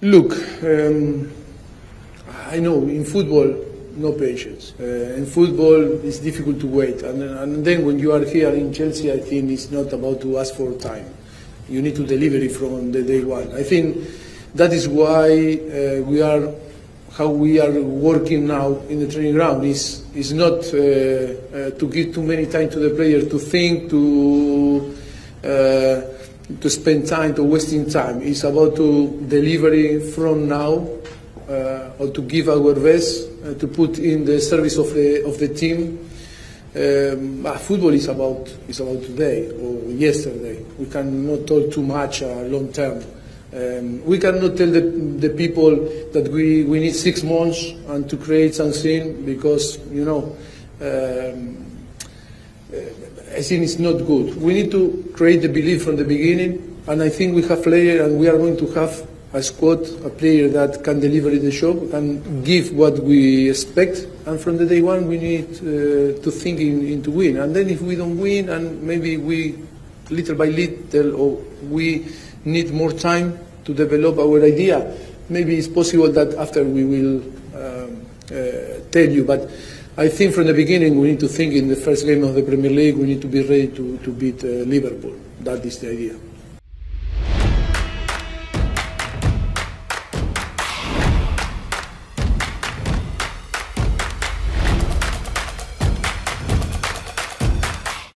Look, um, I know in football, no patience. Uh, in football, it's difficult to wait. And, and, then when you are here in Chelsea, I think it's not about to ask for time. You need to deliver it from the day one. I think that is why uh, we are, how we are working now in the training ground is, is not uh, uh to give too many time to the player to think, to uh, to spend time, to wasting time. It's about to deliver from now uh, or to give our best uh, to put in the service of the of the team. Um, football is about is about today or yesterday. We cannot talk too much uh, long term. Um, we cannot tell the, the people that we, we need six months and to create something because you know um, I think it's not good. We need to create the belief from the beginning, and I think we have player, and we are going to have a squad, a player that can deliver in the show, and give what we expect, and from the day one we need uh, to think in, in to win. And then if we don't win, and maybe we little by little, or we need more time to develop our idea, maybe it's possible that after we will um, uh, tell you, but. I think from the beginning we need to think in the first game of the Premier League we need to be ready to, to beat uh, Liverpool. That is the idea.